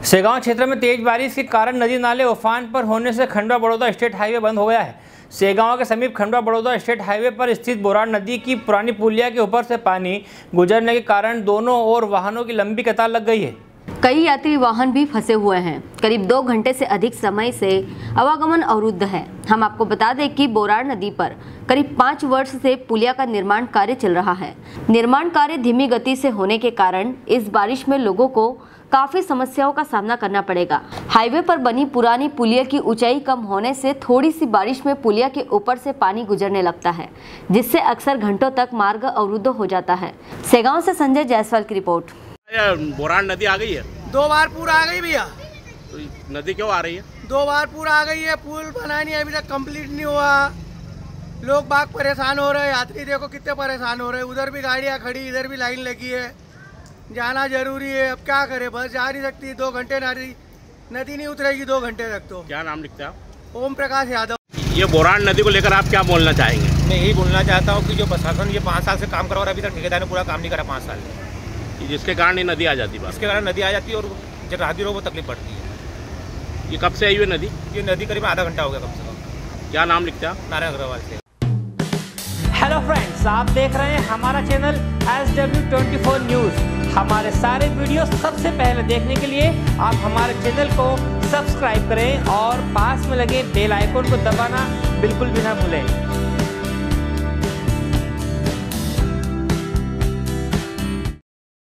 सेगांव क्षेत्र में तेज बारिश के कारण नदी नाले उफान पर होने से खंडवा बड़ौदा स्टेट हाईवे बंद हो गया है। सेगांव के समीप खंडवा बड़ौदा स्टेट हाईवे पर स्थित बोराड़ नदी की पुरानी पुलिया के ऊपर से पानी गुजरने के कारण दोनों ओर वाहनों की लंबी कतार लग गई है। कई यात्री वाहन भी फंसे हुए हैं। करीब दो घंटे से अधिक समय से आवागमन अवरुद्ध है। हम आपको बता दें कि बोराड़ नदी पर करीब पाँच वर्ष से पुलिया का निर्माण कार्य चल रहा है। निर्माण कार्य धीमी गति से होने के कारण इस बारिश में लोगों को काफ़ी समस्याओं का सामना करना पड़ेगा। हाईवे पर बनी पुरानी पुलिया की ऊंचाई कम होने से थोड़ी सी बारिश में पुलिया के ऊपर से पानी गुजरने लगता है, जिससे अक्सर घंटों तक मार्ग अवरुद्ध हो जाता है। सेगांव से संजय जायसवाल की रिपोर्ट। ये बोरान नदी आ गई है? दो बार पूरा आ गई भैया। तो नदी क्यों आ रही है? दो बार पूरा आ गई है पुल बना नहीं अभी तक कंप्लीट नहीं हुआ। लोग बाग परेशान हो रहे हैं यात्री देखो कितने परेशान हो रहे हैं। उधर भी गाड़ियाँ खड़ी इधर भी लाइन लगी है। जाना ज़रूरी है अब क्या करे बस जा नहीं सकती दो घंटे नदी नदी नहीं उतरेगी दो घंटे तक तो। क्या नाम लिखते हैं आप? ओम प्रकाश यादव। ये बोरान नदी को लेकर आप क्या बोलना चाहेंगे? मैं यही बोलना चाहता हूँ कि जो प्रशासन ये पाँच साल से काम करा और अभी तक ठेकेदार ने पूरा काम नहीं करा पाँच साल। कि जिसके कारण ये नदी आ जाती है इसके कारण नदी आ जाती है और जब राहगीरों को तकलीफ़ पड़ती है। ये कब से आई हुई नदी? ये नदी करीब आधा घंटा हो गया कम से कम। क्या नाम लिखते हैं नारायण अग्रवाल से। हेलो फ्रेंड्स आप देख रहे हैं हमारा channel S W twenty four news हमारे सारे वीडियो सबसे पहले देखने के लिए आप हमारे चैनल को सब्सक्राइब करें और पास में लगे बेल आइकन को दबाना बिल्कुल भी ना भूलें।